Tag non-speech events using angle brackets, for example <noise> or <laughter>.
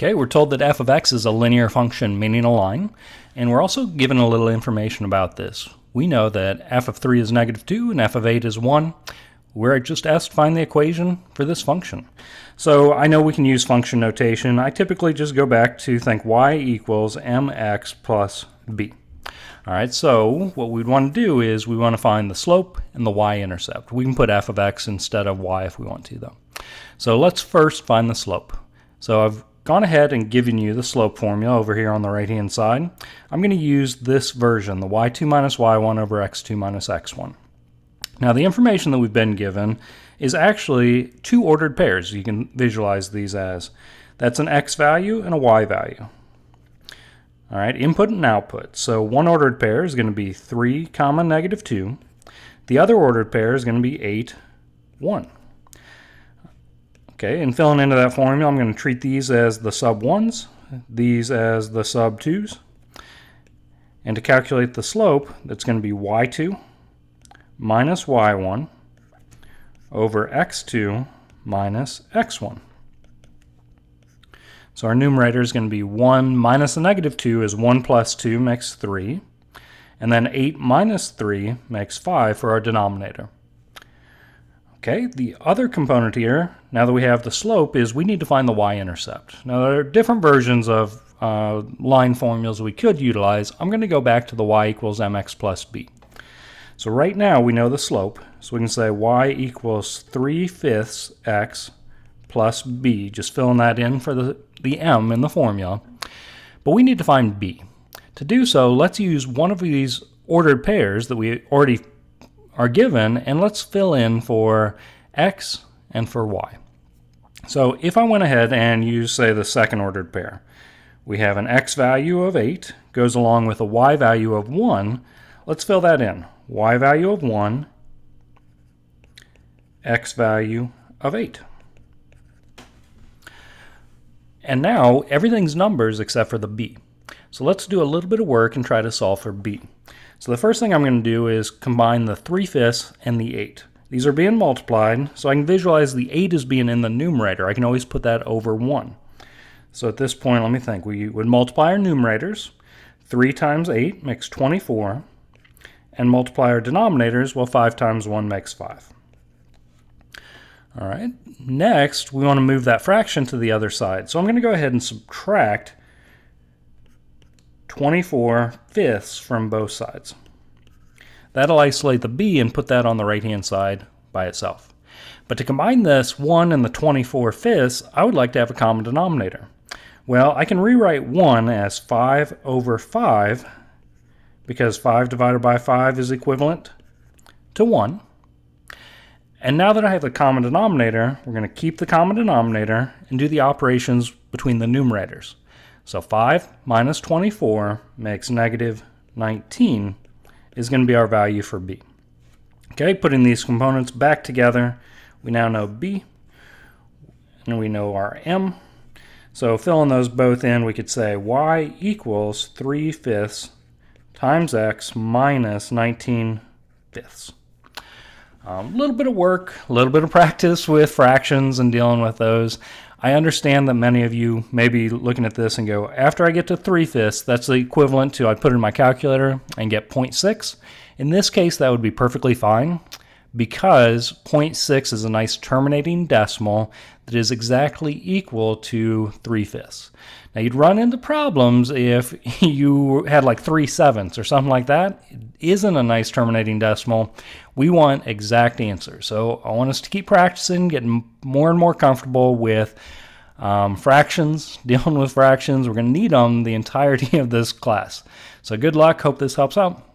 Okay, we're told that f of x is a linear function, meaning a line, and we're also given a little information about this. We know that f of 3 is negative 2 and f of 8 is 1. We're just asked to find the equation for this function. So I know we can use function notation. I typically just go back to think y equals mx plus b. All right, so what we'd want to do is we want to find the slope and the y-intercept. We can put f of x instead of y if we want to, though. So let's first find the slope. So I've gone ahead and given you the slope formula over here on the right hand side. I'm going to use this version, the y2 minus y1 over x2 minus x1. Now the information that we've been given is actually two ordered pairs. You can visualize these as. That's an x value and a y value. All right, input and output. So one ordered pair is going to be 3 comma negative 2. The other ordered pair is going to be 8, 1. Okay, and filling into that formula, I'm going to treat these as the sub 1s, these as the sub 2s. And to calculate the slope, that's going to be y2 minus y1 over x2 minus x1. So our numerator is going to be 1 minus the negative 2 is 1 plus 2 makes 3. And then 8 minus 3 makes 5 for our denominator. Okay, the other component here, now that we have the slope, is we need to find the y-intercept. Now there are different versions of uh, line formulas we could utilize. I'm going to go back to the y equals mx plus b. So right now we know the slope, so we can say y equals 3 fifths x plus b, just filling that in for the, the m in the formula. But we need to find b. To do so, let's use one of these ordered pairs that we already are given, and let's fill in for x and for y. So if I went ahead and used, say, the second ordered pair, we have an x value of 8 goes along with a y value of 1. Let's fill that in. y value of 1, x value of 8. And now everything's numbers except for the b. So let's do a little bit of work and try to solve for b. So the first thing I'm going to do is combine the 3 fifths and the 8. These are being multiplied, so I can visualize the 8 as being in the numerator. I can always put that over 1. So at this point, let me think. We would multiply our numerators. 3 times 8 makes 24. And multiply our denominators, well, 5 times 1 makes 5. All right, next we want to move that fraction to the other side. So I'm going to go ahead and subtract 24 fifths from both sides. That'll isolate the b and put that on the right hand side by itself. But to combine this 1 and the 24 fifths, I would like to have a common denominator. Well, I can rewrite 1 as 5 over 5 because 5 divided by 5 is equivalent to 1. And now that I have a common denominator, we're going to keep the common denominator and do the operations between the numerators. So 5 minus 24 makes negative 19 is going to be our value for b. Okay, putting these components back together, we now know b, and we know our m. So filling those both in, we could say y equals 3 fifths times x minus 19 fifths. A um, little bit of work, a little bit of practice with fractions and dealing with those. I understand that many of you may be looking at this and go, after I get to 3 fifths, that's the equivalent to I put in my calculator and get 0.6. In this case, that would be perfectly fine because 0.6 is a nice terminating decimal that is exactly equal to 3 fifths. Now you'd run into problems if <laughs> you had like 3 sevenths or something like that. Isn't a nice terminating decimal. We want exact answers. So I want us to keep practicing, getting more and more comfortable with um, fractions, <laughs> dealing with fractions. We're going to need them the entirety of this class. So good luck. Hope this helps out.